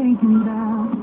thinking about